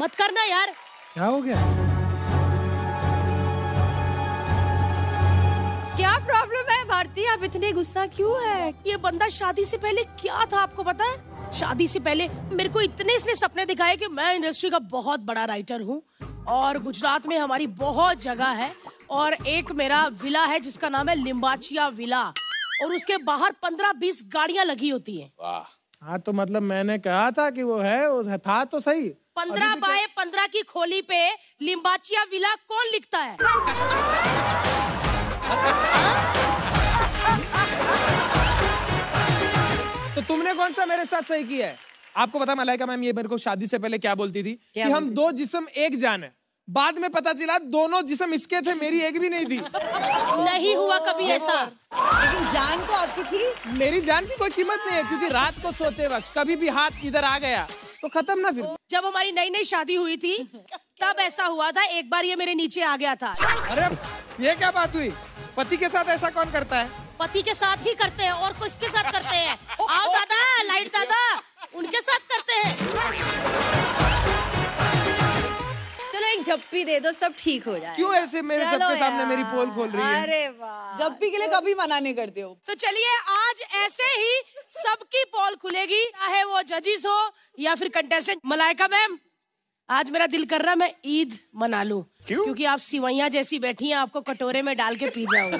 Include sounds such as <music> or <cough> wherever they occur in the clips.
मत करना यार। क्या हो गया? क्या प्रॉब्लम है भारती? आप इतने गुस्सा क्यों है? ये बंदा शादी से पहले क्या था आपको पता है? शादी से पहले मेरे को इतने इसने सपने दिखाए कि मैं इंडस्ट्री का बहुत बड़ा राइटर हूँ और गुजरात में हमारी बहुत जगह है और एक मेरा विला है जिसका नाम है लिम्बाचिया विला और उसके बाहर पंद्रह बीस गाड़ियाँ लगी होती हैं। वाह। हाँ तो मतलब मैंने कहा था कि वो है वो था तो सही। पंद्रह बाय पंद्रह की खोली पे लिम्बाचिया विला कौन लिखता है? <laughs> तो तुमने कौन सा मेरे साथ सही किया है? आपको पता मलाइका मैम ये मेरे को शादी से पहले क्या बोलती थी? क्या कि हम दो जिस्म एक जान है। बाद में पता चला दोनों जिसम इसके थे मेरी एक भी नहीं थी। नहीं हुआ कभी ऐसा। लेकिन जान तो आपकी थी। मेरी जान की कोई कीमत नहीं है क्योंकि रात को सोते वक्त कभी भी हाथ इधर आ गया तो खत्म ना फिर। जब हमारी नई नई शादी हुई थी तब ऐसा हुआ था एक बार ये मेरे नीचे आ गया था। अरे ये क्या बात हुई? पति के साथ ऐसा कौन करता है? पति के साथ ही करते हैं और किसके साथ करते हैं? एक झप्पी दे दो सब ठीक हो जाए क्यों ऐसे मेरे सबके सामने मेरी पोल खोल रही है? अरे वाह। जब भी के लिए कभी मना नहीं करते हो। तो चलिए आज ऐसे ही सबकी पोल खुलेगी चाहे वो जजिस हो या फिर कंटेस्टेंट मलाइका मैम आज मेरा दिल कर रहा मैं ईद मना लूँ। क्यों? क्योंकि आप सिवैया जैसी बैठी हैं आपको कटोरे में डाल के पी जाऊँ।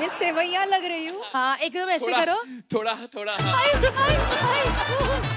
मैं सेवैया लग रही हूँ। हाँ एकदम ऐसे करो। थोड़ा थोड़ा हाय, हाय, हाय।